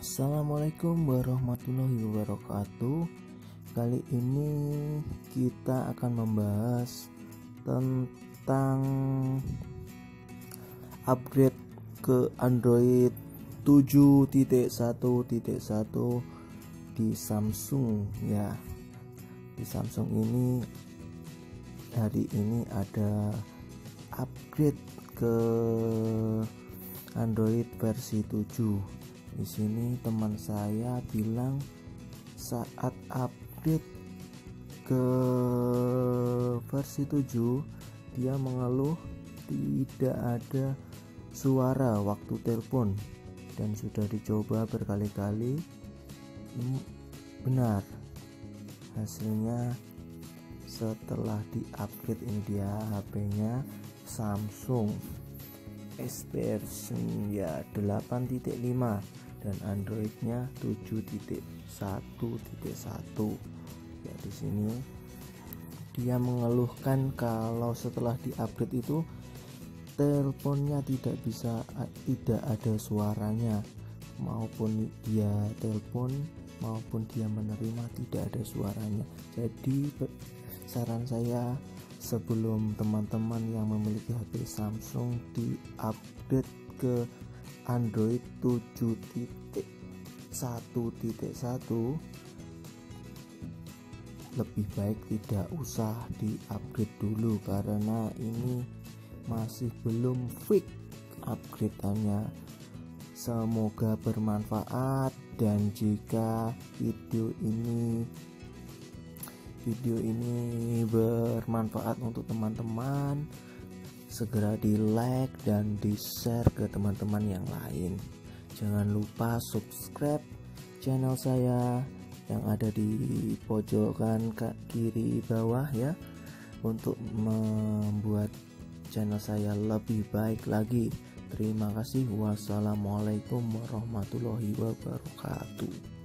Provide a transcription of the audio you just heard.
Assalamualaikum warahmatullahi wabarakatuh. Kali ini kita akan membahas tentang upgrade ke Android 7.1.1 di Samsung ya. Di Samsung ini hari ini ada upgrade ke Android versi 7 di sini teman saya bilang saat update ke versi 7 dia mengeluh tidak ada suara waktu telepon dan sudah dicoba berkali-kali. Benar. Hasilnya setelah di-upgrade ini dia HP-nya Samsung S version ya 8.5 dan Androidnya 7.1.1 ya di sini dia mengeluhkan kalau setelah di-upgrade itu teleponnya tidak bisa tidak ada suaranya. Maupun dia telepon maupun dia menerima tidak ada suaranya. Jadi saran saya sebelum teman-teman yang memiliki HP Samsung di update ke Android 7.1.1 lebih baik tidak usah di upgrade dulu karena ini masih belum fit upgradeannya. Semoga bermanfaat dan jika video ini video ini bermanfaat untuk teman-teman. Segera di like dan di share ke teman-teman yang lain. Jangan lupa subscribe channel saya yang ada di pojokan kiri bawah ya untuk membuat channel saya lebih baik lagi. Terima kasih. Wassalamualaikum warahmatullahi wabarakatuh